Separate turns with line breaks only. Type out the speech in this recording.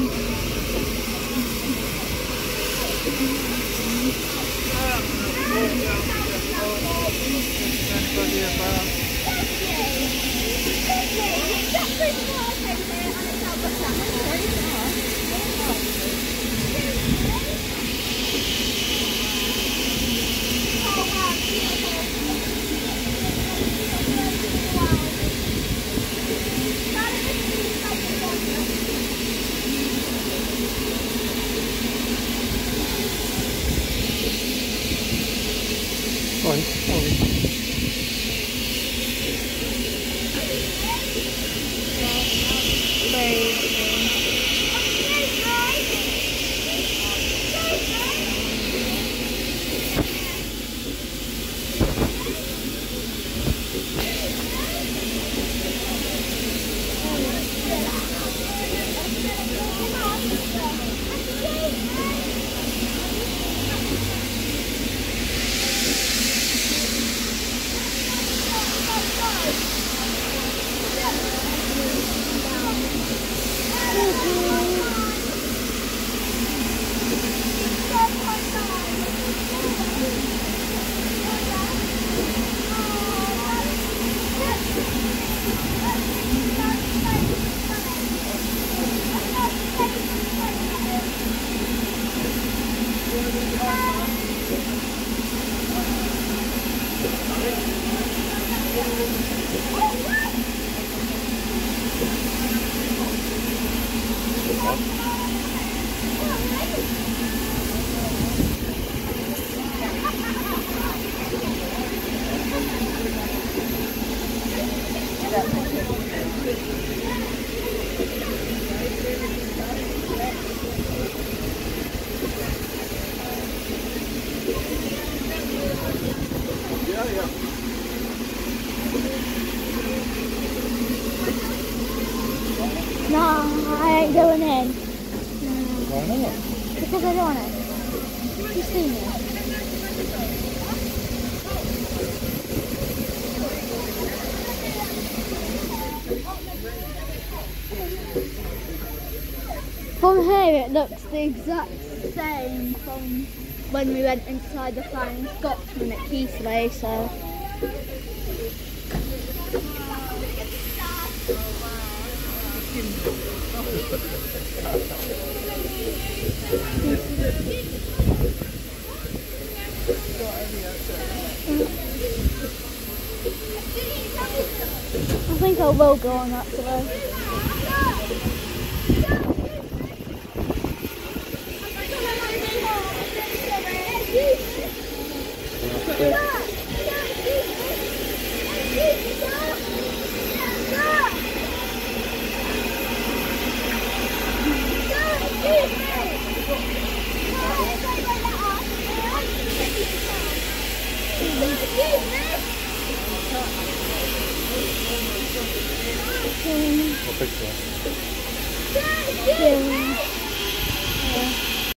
Mm-hmm. Sorry.
No, I ain't going in.
Why not?
Because I don't want it. You see me? From here it looks the exact same from when we went inside the Flying Scotsman at Keighley, so... I think I will go on that today.
I'll fix that.
Yeah.